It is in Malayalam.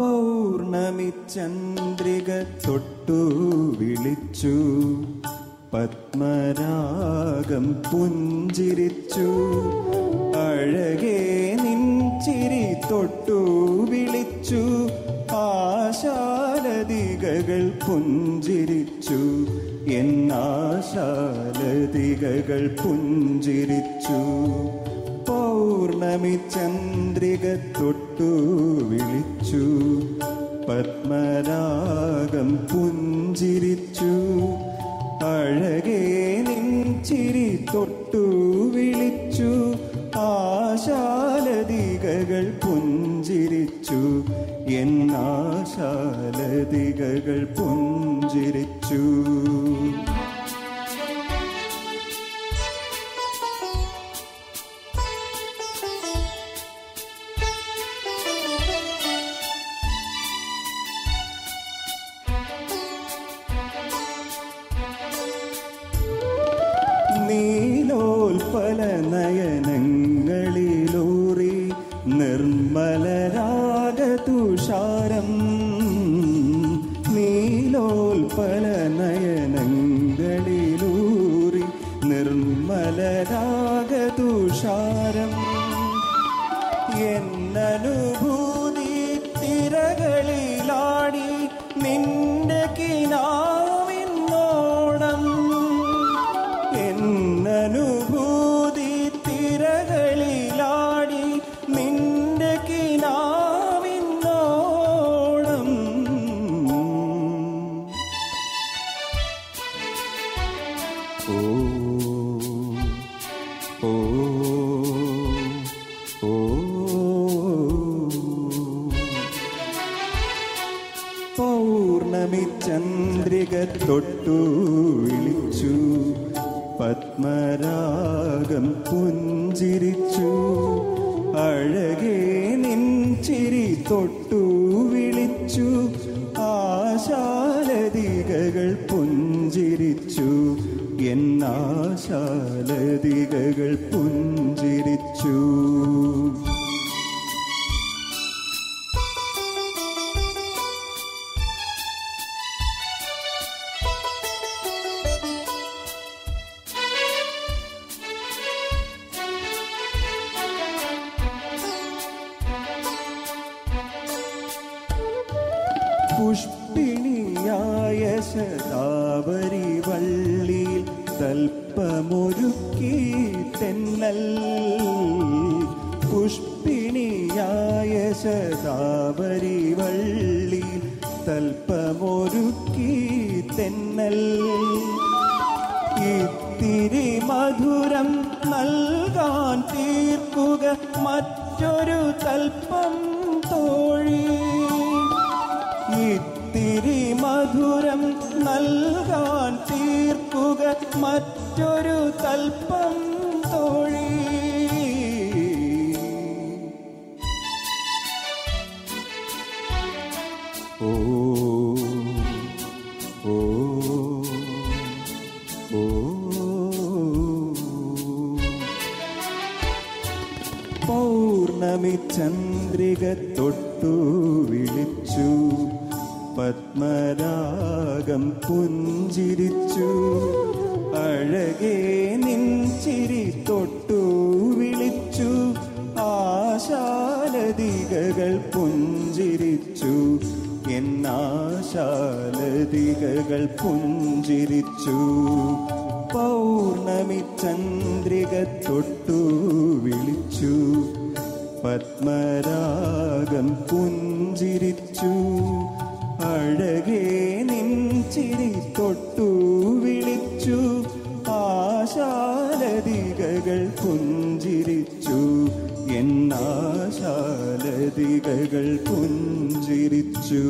പൗർണമി ചന്ദ്രിക തൊട്ടു വിളിച്ചു. പത്മരാഗം പുഞ്ചിരിച്ചു. അഴകേ നിൻ ചിരി തൊട്ടു വിളിച്ചു. ആശാലതികകൾ പുഞ്ചിരിച്ചു. എന്നാശാലതികകൾ പുഞ്ചിരിച്ചു. പൗർണമി ചന്ദ്രിക തൊട്ടു വിളിച്ചു. പത്മരാഗം പുഞ്ചിരിച്ചു. അഴകേ നിഞ്ചിരി തൊട്ടു വിളിച്ചു. ആശാലതികകൾ പുഞ്ചിരിച്ചു. എന്നാശാലതികകൾ പുഞ്ചിരിച്ചു. നീലോൽപല നയനങ്ങളിലൂറി നിർമ്മലരാഗതുഷാരം നീലോൽപല നയനങ്ങളിലൂറി നിർമ്മലരാഗതുഷാരം എന്നനുഭൂതി പൗർണമി ചന്ദ്രിക തൊട്ടു വിളിച്ചു. പത്മരാഗം പുഞ്ചിരിച്ചു. അഴകേ നിൻ ചിരി തൊട്ടു വിളിച്ചു. ആശാലതികകൾ പുഞ്ചിരിച്ചു. എന്നാശാലതികകൾ പുഞ്ചിരിച്ചു. പുഷ്പിണിയായ ശതാവരി വള്ളിയിൽ തൽപ്പമൊരുക്കി തെന്നൽ. പുഷ്പിണിയായ ശതാവരി തൽപ്പമൊരുക്കി തെന്നൽ. ഇത്തിരി മധുരം നൽകാൻ തീർക്കുക മറ്റൊരു തൽപ്പം തോഴി. ഇത്തിരി മധുരം നൽകാൻ തീർക്കുക മറ്റൊരു തൽപ്പം തോഴി. ഓ ഓ ഓ. പൗർണമി ചന്ദ്രിക തൊട്ടു വിളിച്ചു. പത്മരാഗം പുഞ്ചിരിച്ചു. അഴകേ നിൻചിരി തൊട്ടു വിളിച്ചു. ആശാലതികകൾ പുഞ്ചിരിച്ചു. എന്നാശാലതികകൾ പുഞ്ചിരിച്ചു. പൗർണമി ചന്ദ്രിക തൊട്ടു വിളിച്ചു. പത്മരാഗം പുഞ്ചിരിച്ചു. അഴകേ നിൻചിരി തൊട്ടു വിളിച്ചു. ആശാലതികകൾ പുഞ്ചിരിച്ചു. എന്നാശാലതികകൾ പുഞ്ചിരിച്ചു.